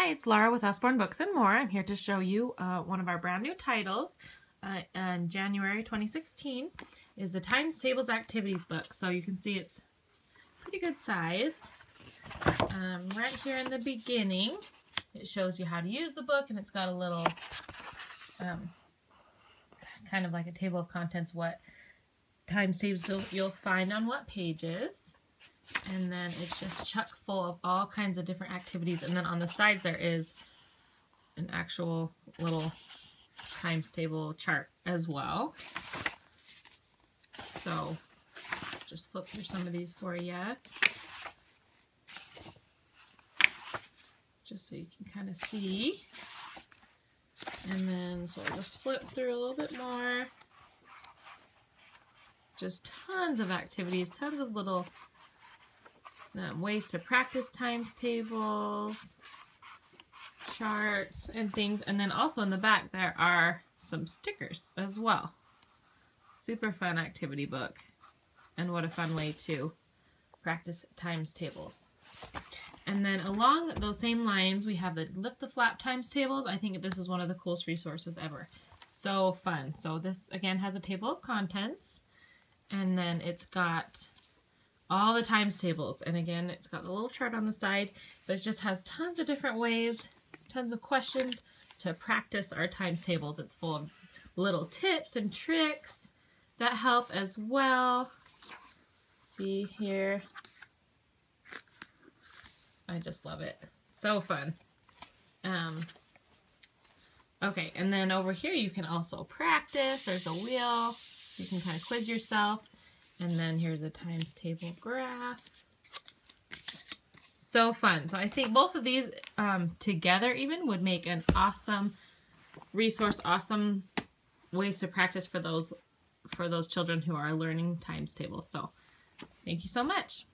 Hi, it's Laura with Usborne Books and More. I'm here to show you uh, one of our brand new titles uh, in January 2016 is the Times Tables Activities book. So you can see it's pretty good size. Um, right here in the beginning, it shows you how to use the book and it's got a little um, kind of like a table of contents what times tables you'll find on what pages and then it's just chuck full of all kinds of different activities. And then on the sides there is an actual little times table chart as well. So just flip through some of these for you just so you can kind of see. And then so I'll just flip through a little bit more. Just tons of activities tons of little um, ways to practice times tables, charts, and things. And then also in the back there are some stickers as well. Super fun activity book. And what a fun way to practice times tables. And then along those same lines, we have the Lift the Flap times tables. I think this is one of the coolest resources ever. So fun. So this, again, has a table of contents. And then it's got all the times tables. And again, it's got the little chart on the side, but it just has tons of different ways, tons of questions to practice our times tables. It's full of little tips and tricks that help as well. See here. I just love it. So fun. Um, okay, and then over here you can also practice. There's a wheel. You can kind of quiz yourself. And then here's a times table graph. So fun. So I think both of these um, together even would make an awesome resource, awesome ways to practice for those for those children who are learning times tables. So thank you so much.